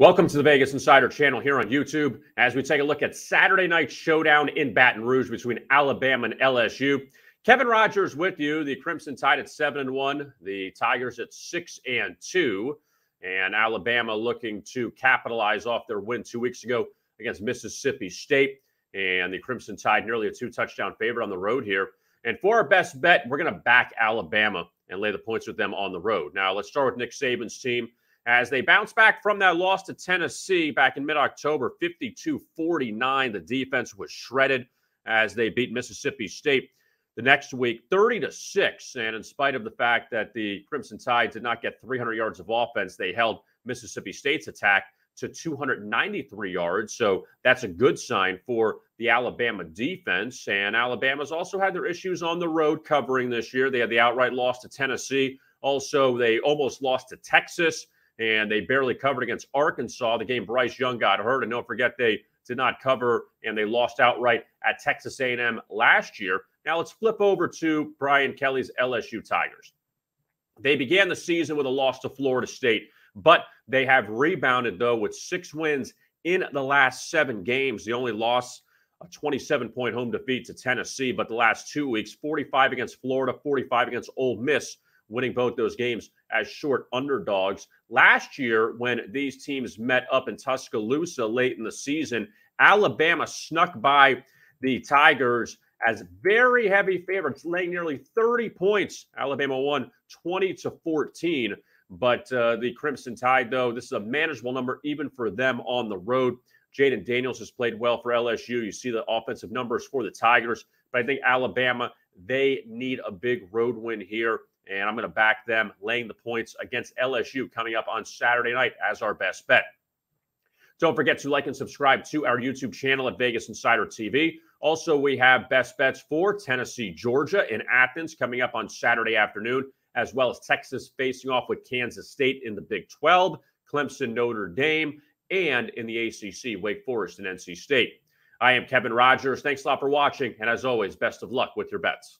Welcome to the Vegas Insider channel here on YouTube as we take a look at Saturday night showdown in Baton Rouge between Alabama and LSU. Kevin Rogers with you. The Crimson Tide at 7 and 1, the Tigers at 6 and 2, and Alabama looking to capitalize off their win 2 weeks ago against Mississippi State and the Crimson Tide nearly a two touchdown favorite on the road here. And for our best bet, we're going to back Alabama and lay the points with them on the road. Now, let's start with Nick Saban's team as they bounce back from that loss to Tennessee back in mid October, 52 49. The defense was shredded as they beat Mississippi State the next week 30 to 6 and in spite of the fact that the crimson tide did not get 300 yards of offense they held mississippi state's attack to 293 yards. So that's a good sign for the alabama defense. And alabama's also had their issues on the road covering this year. They had the outright loss to tennessee. Also they almost lost to texas and they barely covered against Arkansas. The game Bryce Young got hurt, and don't forget they did not cover and they lost outright at Texas A&M last year. Now let's flip over to Brian Kelly's LSU Tigers. They began the season with a loss to Florida State, but they have rebounded though with six wins in the last seven games. The only loss, a 27 point home defeat to Tennessee, but the last two weeks, 45 against Florida, 45 against Ole Miss winning both those games as short underdogs. Last year, when these teams met up in Tuscaloosa late in the season, Alabama snuck by the Tigers as very heavy favorites, laying nearly 30 points. Alabama won 20 to 14. But uh, the Crimson Tide, though, this is a manageable number even for them on the road. Jayden Daniels has played well for LSU. You see the offensive numbers for the Tigers, but I think Alabama, they need a big road win here and I'm going to back them laying the points against LSU coming up on Saturday night as our best bet. Don't forget to like and subscribe to our YouTube channel at Vegas Insider TV. Also, we have best bets for Tennessee, Georgia in Athens coming up on Saturday afternoon, as well as Texas facing off with Kansas State in the Big 12, Clemson, Notre Dame, and in the ACC, Wake Forest and NC State. I am Kevin Rogers. Thanks a lot for watching. And as always, best of luck with your bets.